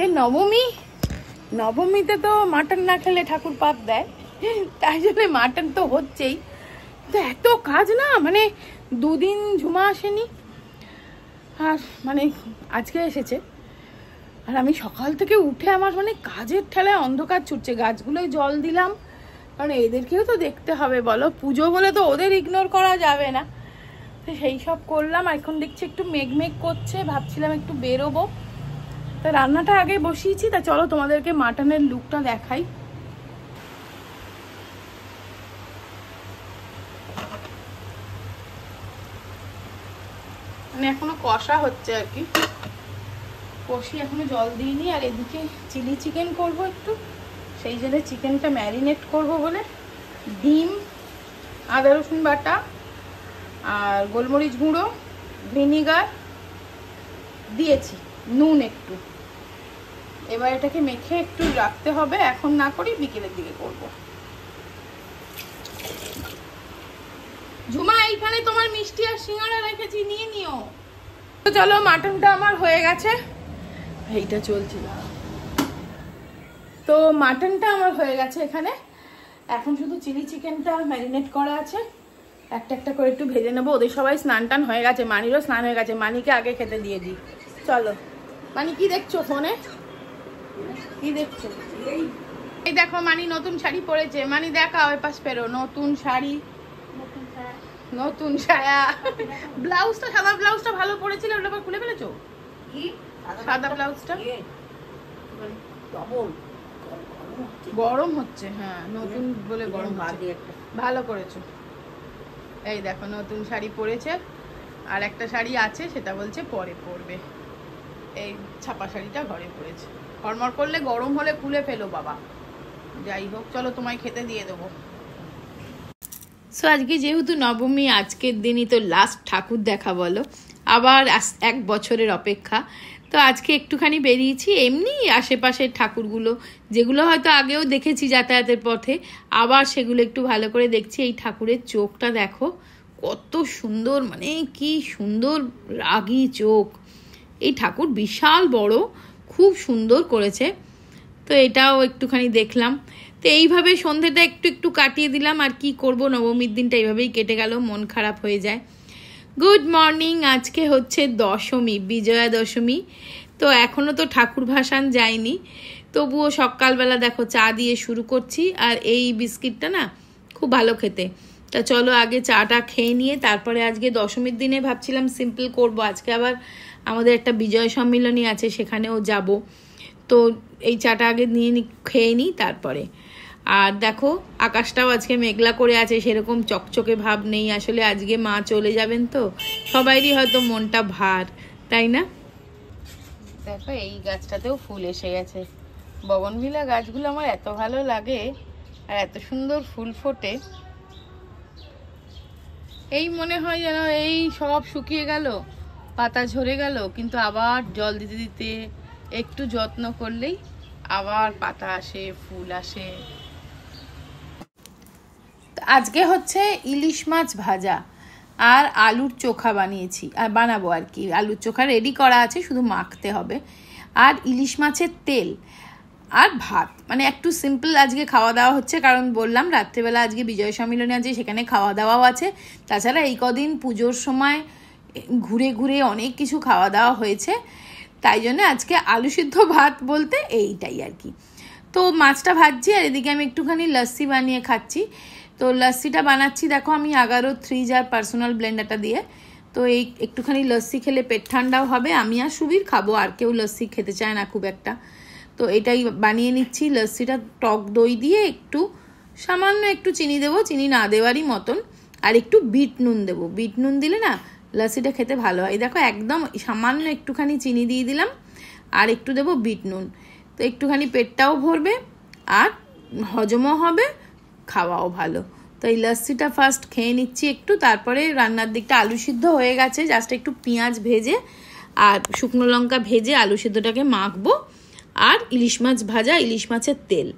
নবমী। নবমীতে তো মাটন না খেলে ঠাকুর পাপ দেয়। তাই জন্য মাটন তো হচ্ছেই। তো এত কাজ না মানে দুদিন ঝুমা আসেনি। আর মানে আজকে এসেছে। আর আমি সকাল থেকে উঠে আমার মানে কাজের ঠেলায় অন্ধকার ছুটছে। গাছগুলোয় জল দিলাম। কারণ এদেরকেও তো দেখতে হবে, বলো। পুজো বলে তো ওদের ইগনোর করা যাবে না। তো সেই সব করলাম। এখন দেখছি একটু মেঘ মেঘ করছে। ভাবছিলাম একটু বেরোবো। তা রান্নাটা আগে বসিয়েছি, তা চলো তোমাদেরকে মাটনের লুকটা দেখাই। মানে এখনও কষা হচ্ছে আর কি। কষি এখনও জল দিইনি, আর এদিকে চিলি চিকেন করব একটু। সেই জন্য চিকেনটা ম্যারিনেট করব বলে। ডিম, আদা রসুন বাটা, আর গোলমরিচ গুঁড়ো, ভিনিগার দিয়েছি, নুন একটু। এবার এটাকে মেখে একটু রাখতে হবে। এখন না করি বিকেলের দিকে করব। ঝুমা, এইখানে তোমার মিষ্টি আর সিঙ্গারা রেখেছি, নিয়ে নিও। তো চলো, মাটনটা আমার হয়ে গেছে। এইটা চলছিল তো মাটনটা আমার হয়ে গেছে এখানে। এখন শুধু চিলি চিকেনটা ম্যারিনেট করা আছে। একটা একটা করে একটু ভেজে নেব। ওদের সবাই স্নান টান হয়ে গেছে। মানিরও স্নান হয়ে গেছে। মানিকে আগে খেতে দিয়ে দিই। চলো। মানি, কি দেখছ ফোনে? কি দেখছ? এই দেখো মানি নতুন শাড়ি পরেছে। মানি দেখা ওই পাশ পেরো। নতুন শাড়ি। নতুন সায়া ব্লাউজটা সাদা ব্লাউজটা ভালো পরেছিল ওটা আবার খুলে ফেলেছো? সাদা ব্লাউজটা? গরম হচ্ছে। হ্যাঁ নতুন বলে গরম হচ্ছে। ভালো করেছ। এই দেখো নতুন শাড়ি পরেছে। আর একটা শাড়ি আছে সেটা বলছে পরে পরবে। এই ছাপা শাড়িটা ঘরে পরেছে। হরমর করলে গরম হলে খুলে ফেলো বাবা। যাই হোক, চলো তোমায় খেতে দিয়ে দেবো। সো আজকে যেহেতু নবমী, আজকের দিনই তো লাস্ট ঠাকুর দেখা বলো। আবার এক বছরের অপেক্ষা। তো আজকে একটুখানি বেরিয়েছি, এমনি আশেপাশের ঠাকুরগুলো, যেগুলো হয়তো আগেও দেখেছি যাতায়াতের পথে, আবার সেগুলো একটু ভালো করে দেখছি। এই ঠাকুরের চোখটা দেখো, কত সুন্দর মানে কি সুন্দর, রাগী চোখ। এই ঠাকুর বিশাল বড় খুব সুন্দর করেছে। তো এটাও একটুখানি দেখলাম। তো এইভাবে সন্ধেটা একটু একটু কাটিয়ে দিলাম, আর কি করব? নবমীর দিনটা এইভাবেই কেটে গেল, মন খারাপ হয়ে যায়। গুড মর্নিং আজকে হচ্ছে দশমী, বিজয়া দশমী। তো এখনও তো ঠাকুর ভাসান যায়নি। তবুও সকালবেলা দেখো চা দিয়ে শুরু করছি, আর এই বিস্কিটটা না খুব ভালো খেতে। তা চলো আগে চাটা খেয়ে নিয়ে, তারপরে আজকে দশমীর দিনে ভাবছিলাম সিম্পল করব, আজকে আবার আমাদের একটা বিজয় সম্মিলনী আছে, সেখানেও যাব। তো এই চাটা আগে নিয়ে খেয়ে নিই তারপরে। আর দেখো, আকাশটাও আজকে মেঘলা করে আছে, সেরকম চকচকে ভাব নেই। আসলে আজকে মা চলে যাবেন তো, সবাইরই হয়তো মনটা ভার, তাই না? দেখো, এই গাছটাতেও ফুল এসে গেছে। বগনভিলা গাছগুলো আমার এত ভালো লাগে, আর এত সুন্দর ফুল ফোটে। এই মনে হয় যেন এই সব শুকিয়ে গেল। পাতা ঝরে গেল, কিন্তু আবার জল দিতে দিতে একটু যত্ন করলেই আবার পাতা আসে, ফুল আসে। আজকে হচ্ছে ইলিশ মাছ ভাজা আর আলুর চোখা বানিয়েছি, আর বানাবো আর কি। আলুর চোখা রেডি করা আছে, শুধু মাখতে হবে। আর ইলিশ মাছের তেল আর ভাত মানে একটু সিম্পল আজকে খাওয়া দাওয়া হচ্ছে, কারণ বললাম রাত্রেবেলা আজকে বিজয় সম্মিলনী আছে, সেখানে খাওয়া দাওয়াও আছে। তাছাড়া এই কদিন পুজোর সময় ঘুরে ঘুরে অনেক কিছু খাওয়া দাওয়া হয়েছে। তাই জন্য আজকে আলু সিদ্ধ ভাত বলতে এইটাই আর কি। তো মাছটা ভাজছি আর এদিকে আমি একটুখানি লস্যি বানিয়ে খাচ্ছি। তো লস্যিটা বানাচ্ছি, দেখো আমি এগারো থ্রি জার পার্সোনাল ব্লেন্ডারটা দিয়ে। তো এই একটুখানি লস্যি খেলে পেট ঠান্ডাও হবে, আমি আর সুবির খাব, আর কেউ লস্যি খেতে চায় না খুব একটা। তো এটাই বানিয়ে নিচ্ছি, লস্যিটা টক দই দিয়ে একটু সামান্য একটু চিনি দেবো, চিনি না দেওয়ারই মতন। আর একটু বিট নুন দেবো। বিট নুন দিলে না লস্যিটা খেতে ভালো হয়। দেখো, একদম সামান্য একটুখানি চিনি দিয়ে দিলাম, আর একটু দেবো বিট নুন। তো একটুখানি পেটটাও ভরবে, আর হজমও হবে, খাওয়াও ভালো। তো এই লস্যিটা ফার্স্ট খেয়ে নিচ্ছি একটু, তারপরে রান্নার দিকটা আলু সিদ্ধ হয়ে গেছে জাস্ট একটু পেঁয়াজ ভেজে, আর শুকনো লঙ্কা ভেজে আলু সিদ্ধটাকে মাখবো, আর ইলিশ মাছ ভাজা, ইলিশ মাছের তেল।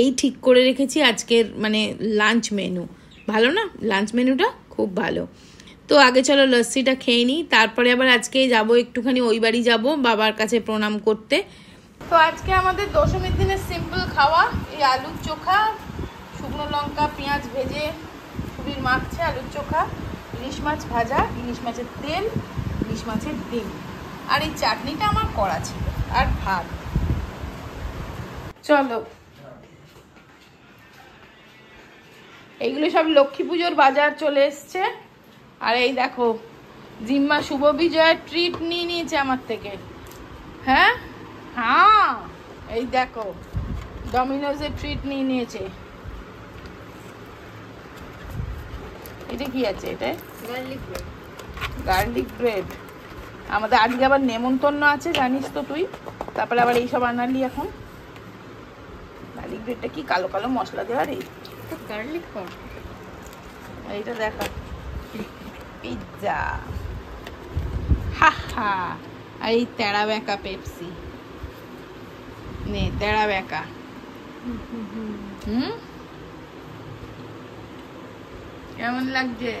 এই ঠিক করে রেখেছি আজকের মানে লাঞ্চ মেনু ভালো না? লাঞ্চ মেনুটা খুব ভালো। তো আগে চলো লস্যিটা খেয়ে নিই, তারপরে আবার আজকে যাব, একটুখানি ওই বাড়ি যাব, বাবার কাছে প্রণাম করতে। তো আজকে আমাদের দশমীর দিনের সিম্পল খাওয়া, এই আলুর চোখা, শুকনো লঙ্কা, পেঁয়াজ ভেজে ছুরির মাখছে আলুর চোখা, ইলিশ মাছ ভাজা, ইলিশ মাছের তেল, ইলিশ মাছের ডিম। আর এই চাটনিটা আমার করা ছিল, আর ভাত। চলো। এইগুলো সব লক্ষ্মী পুজোর বাজার চলে এসছে। আর এই দেখো জিম্মা শুভ বিজয়ের ট্রিট নিয়ে নিয়েছে আমার থেকে। হ্যাঁ? হ্যাঁ এই দেখো ডমিনোজের ট্রিট নিয়ে নিয়েছে। এটা কি আছে এটা? গার্লিক ব্রেড গার্লিক ব্রেড আমাদের আজকে আবার নেমন্তন্ন আছে জানিস তো তুই? তারপরে আবার এইসব আনালি এখন। গার্লিক ব্রেডটা কি কালো কালো মশলা দেওয়ার এই গার্লিক এইটা দেখা। পিৎজা হা হা আর এই তেড়া বেঁকা পেপসি নে তেড়া বেঁকা হুম কেমন লাগছে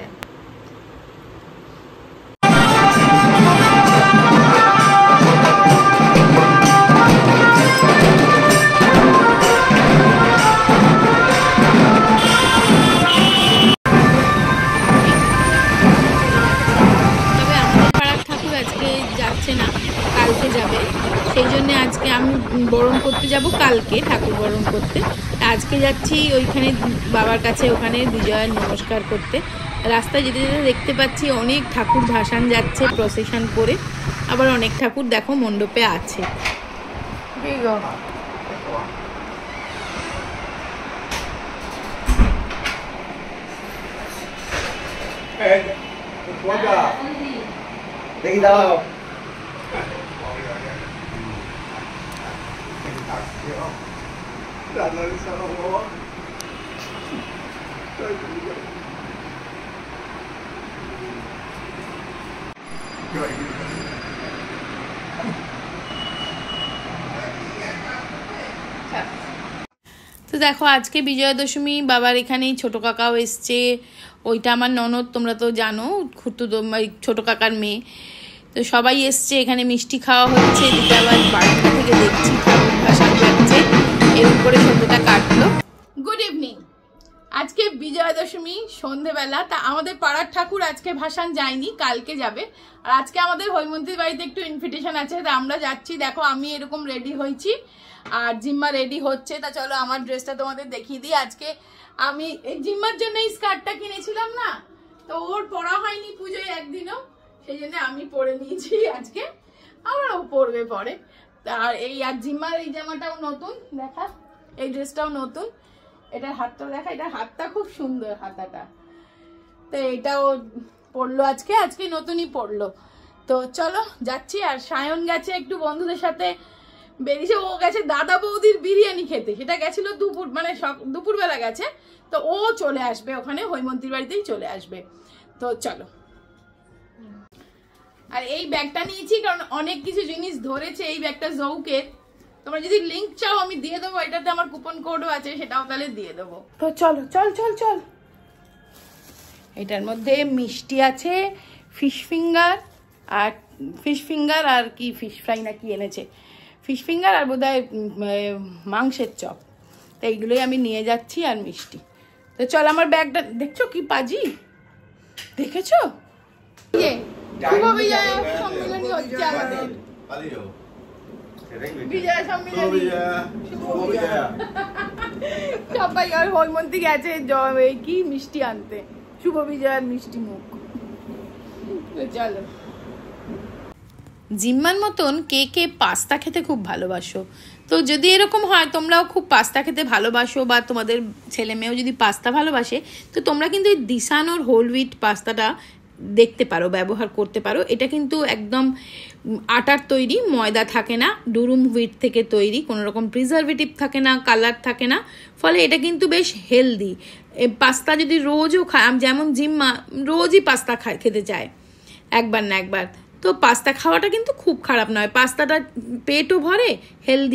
যাব কালকে ঠাকুর বরণ করতে আজকে যাচ্ছি ওইখানে বাবার কাছে ওখানে বিজয়ের নমস্কার করতে রাস্তায় যেতে যেতে দেখতে পাচ্ছি অনেক ঠাকুর ভাসান যাচ্ছে প্রসেশন করে আবার অনেক ঠাকুর দেখো মণ্ডপে আছে দেখি দাও তো দেখো, আজকে বিজয়া দশমী বাবার এখানেই ছোট কাকাও এসছে। ওইটা আমার ননদ, তোমরা তো জানো, খুঁড়তো ছোট কাকার মেয়ে। তো সবাই এসছে, এখানে মিষ্টি খাওয়া হচ্ছে। এদিকে আবার বাড়িটা থেকে দেখছি। এর উপরে সন্ধ্যেটা কাটলো। গুড ইভিনিং আজকে বিজয়া দশমী সন্ধেবেলা, তা আমাদের পাড়ার ঠাকুর আজকে ভাসান যায়নি, কালকে যাবে। আর আজকে আমাদের হৈমন্তীর বাড়িতে একটু ইনভিটেশন আছে, তা আমরা যাচ্ছি। দেখো, আমি এরকম রেডি হয়েছি, আর জিম্মা রেডি হচ্ছে। তা চলো, আমার ড্রেসটা তোমাদের দেখিয়ে দিই। আজকে আমি, এই জিম্মার জন্য এই স্কার্টটা কিনেছিলাম না, তো ওর পরা হয়নি পুজোয় একদিনও। সেই জন্য আমি পরে নিয়েছি আজকে, আবার ও পরবে পরে। আর এই আর জিম্মার এই জামাটাও নতুন, দেখা। এই ড্রেসটাও নতুন। এটার হাতটা দেখা এটা হাতটা খুব সুন্দর হাতাটা। তো এটাও পড়ল আজকে আজকে নতুনই পড়ল তো চলো, যাচ্ছি। আর সায়ন গেছে একটু বন্ধুদের সাথে বেরিয়েছে। ও গেছে দাদা বৌদির বিরিয়ানি খেতে। সেটা গেছিল দুপুর মানে দুপুরবেলা গেছে। তো ও চলে আসবে ওখানে, হৈমন্তীর বাড়িতেই চলে আসবে। তো চলো। আর এই ব্যাগটা নিয়েছি কারণ অনেক কিছু জিনিস ধরেছে এই ব্যাগটা জৌকের তোমরা যদি লিংক চাও আমি দিয়ে দেবো। এটাতে আমার কুপন কোডও আছে সেটাও তাহলে দিয়ে দেবো। তো চলো চল চল চল। এটার মধ্যে মিষ্টি আছে ফিশ ফিঙ্গার আর ফিশ ফিঙ্গার আর কি ফিশ ফ্রাই না কি এনেছে? ফিশ ফিঙ্গার আর আহ, মাংসের চপ। তো এইগুলোই আমি নিয়ে যাচ্ছি আর মিষ্টি। তো চল আমার ব্যাগটা দেখছ কি পাজি? দেখেছ? ইয়ে শুভ সম্মেলনী হচ্ছে আমাদের বিজয়া সম্মেলনী সবাই আর হৈমন্তী গেছে কি মিষ্টি আনতে শুভ বিজয়ার মিষ্টি মুখ চলো জিম্মার মতন কে কে পাস্তা খেতে খুব ভালোবাসো। তো যদি এরকম হয় তোমরাও খুব পাস্তা খেতে ভালোবাসো বা তোমাদের ছেলে মেয়েও যদি পাস্তা ভালোবাসে তো তোমরা কিন্তু এই দিশানোর হোল হুইট পাস্তাটা দেখতে পারো, ব্যবহার করতে পারো। এটা কিন্তু একদম আটার তৈরি, ময়দা থাকে না ডুরুম হুইট থেকে তৈরি, কোনো রকম প্রিজারভেটিভ থাকে না কালার থাকে না। ফলে এটা কিন্তু বেশ হেলদি পাস্তা যদি রোজও খায় যেমন জিম্মা রোজই পাস্তা খায়, খেতে চায়, একবার না একবার। তো পাস্তা খাওয়াটা কিন্তু খুব খারাপ নয়। পাস্তাটা পেটও ভরে হেলদি